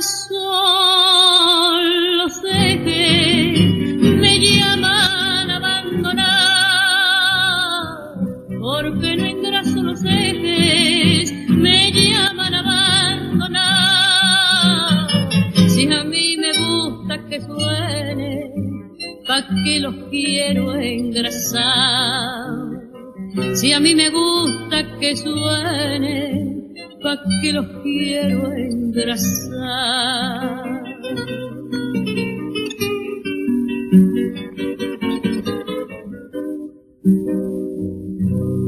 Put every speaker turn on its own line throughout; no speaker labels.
sol, sé me llaman abandonar, porque no engraso los ejes, me llaman abandonar. Si a mí me gusta que suene, pa' que los quiero engrasar. Si a mí me gusta que suene, pa' que los quiero engrasar.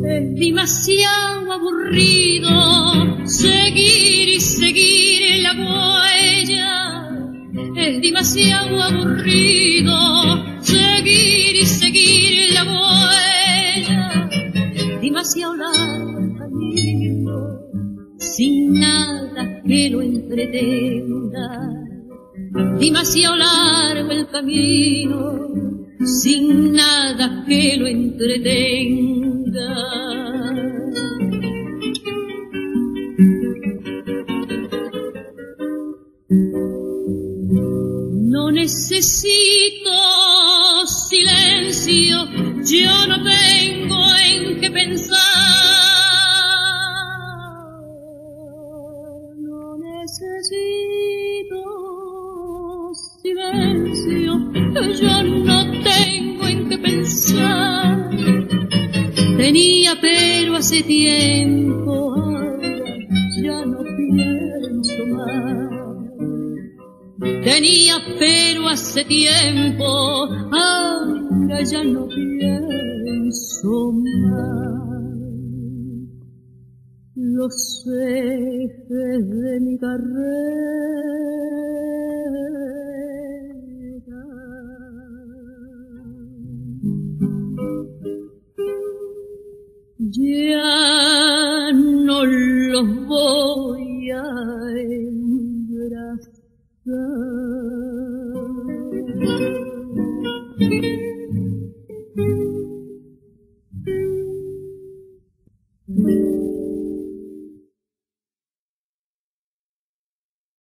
Es demasiado aburrido seguir y seguir en la huella. Es demasiado aburrido seguir y seguir en la huella. Es demasiado largo el camino sin nada que lo entretenga. Demasiado largo el camino, sin nada que lo entretenga. No necesito hace tiempo ya no pienso más. Tenía pero hace tiempo, ahora ya no pienso más. Los ejes de mi carrera ya no los voy a abrazar.